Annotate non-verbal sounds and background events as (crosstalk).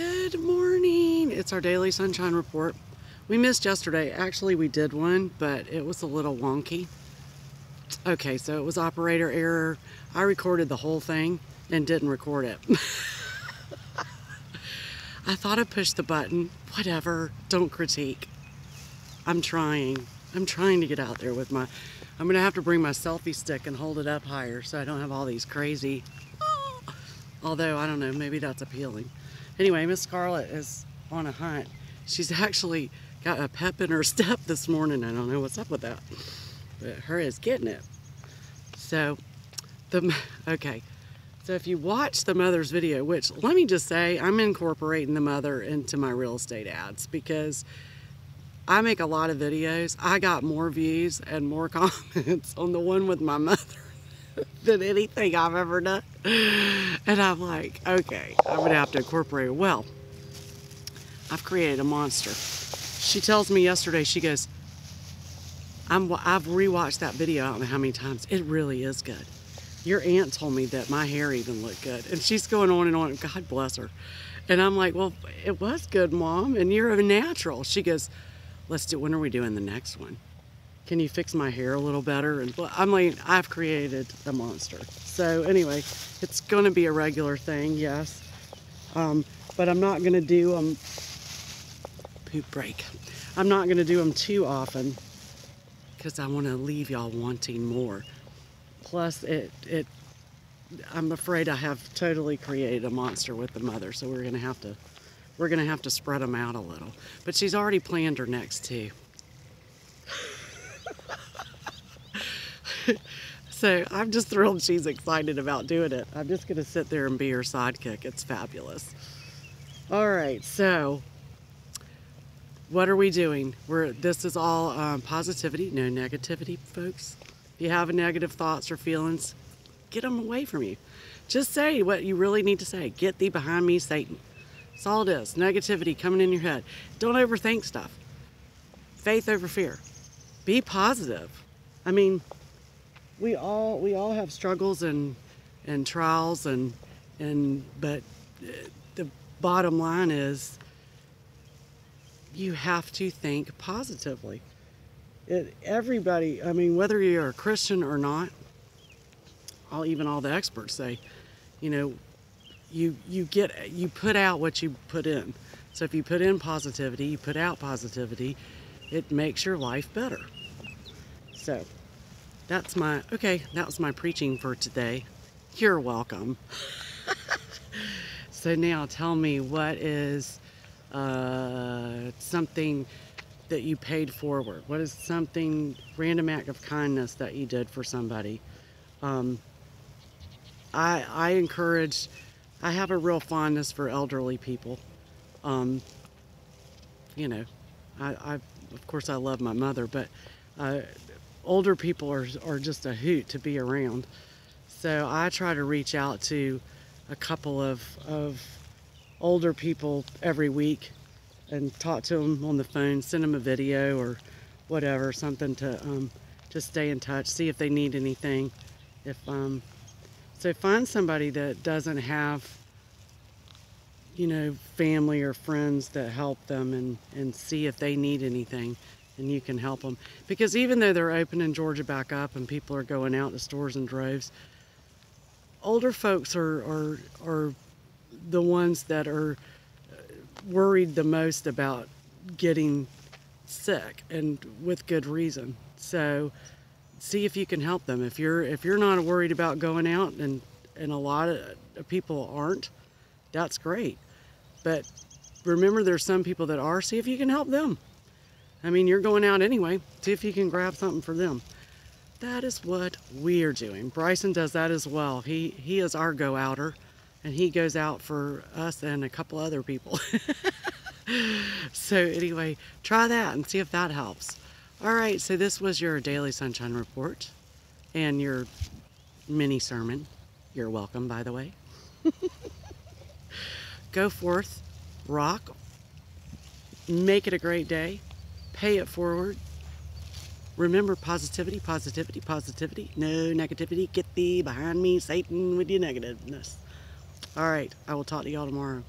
Good morning. It's our daily sunshine report. We missed yesterday. Actually, we did one, but it was a little wonky. Okay, so it was operator error. I recorded the whole thing and didn't record it. (laughs) I thought I pushed the button. Whatever. Don't critique. I'm trying. I'm trying to get out there with my. I'm going to have to bring my selfie stick and hold it up higher so I don't have all these crazy. (laughs) Although, I don't know, maybe that's appealing. Anyway, Miss Scarlett is on a hunt. She's (laughs) actually got a pep in her (laughs) step this morning. I don't know what's up with that. But her is getting it. So, the (laughs) okay. So if you watch the mother's video, which let me just say, I'm incorporating the mother into my real estate ads because I make a lot of videos. I got more views and more comments on the one with my mother than anything I've ever done. And I'm like, okay, I'm gonna have to incorporate it. Well, I've created a monster. She tells me yesterday, she goes, I'm, I've rewatched that video, I don't know how many times. It really is good. Your aunt told me that my hair even looked good. And she's going on and on, God bless her. And I'm like, well, it was good, Mom, and you're a natural. She goes, let's do, when are we doing the next one? Can you fix my hair a little better? And I'm like, I've created a monster. So anyway, it's going to be a regular thing, yes. Um, but I'm not going to do them, poop break. I'm not going to do them too often because I want to leave y'all wanting more. Plus, it, it, I'm afraid I have totally created a monster with the mother, so we're going to have to, we're going to have to spread them out a little. But she's already planned her next two. (laughs) so I'm just thrilled she's excited about doing it. I'm just going to sit there and be her sidekick. It's fabulous. All right, so what are we doing? We're, this is all um, positivity, no negativity, folks. If you have negative thoughts or feelings, get them away from you. Just say what you really need to say. Get thee behind me, Satan. That's all it is. Negativity coming in your head. Don't overthink stuff. Faith over fear. Be positive. I mean, we all we all have struggles and and trials and and but uh, the bottom line is you have to think positively. It, everybody, I mean, whether you're a Christian or not, all even all the experts say, you know, you you get you put out what you put in. So if you put in positivity, you put out positivity, it makes your life better. So that's my, okay, that was my preaching for today. You're welcome. so now tell me what is uh, something that you paid forward? What is something, random act of kindness that you did for somebody? Um, I, I encourage, I have a real fondness for elderly people. Um, you know, I, I, of course I love my mother, but uh, older people are, are just a hoot to be around. So I try to reach out to a couple of, of older people every week and talk to them on the phone, send them a video or whatever, something to um, just stay in touch, see if they need anything. If um, so, find somebody that doesn't have, you know, family or friends that help them, and and see if they need anything and you can help them. Because even though they're opening Georgia back up and people are going out to stores and droves, older folks are, are, are the ones that are uh, worried the most about getting sick and with good reason. So see if you can help them. If you're if you're not worried about going out and and a lot of people aren't, that's great. But remember there's some people that are, see if you can help them. I mean, you're going out anyway. See if you can grab something for them. That is what we're doing. Bryson does that as well. He, he is our go-outer, and he goes out for us and a couple other people. (laughs) so anyway, try that and see if that helps. All right, so this was your Daily Sunshine Report and your mini sermon. You're welcome, by the way. (laughs) Go forth, rock, make it a great day pay it forward. Remember positivity, positivity, positivity. No negativity. Get thee behind me, Satan, with your negativeness. All right. I will talk to y'all tomorrow.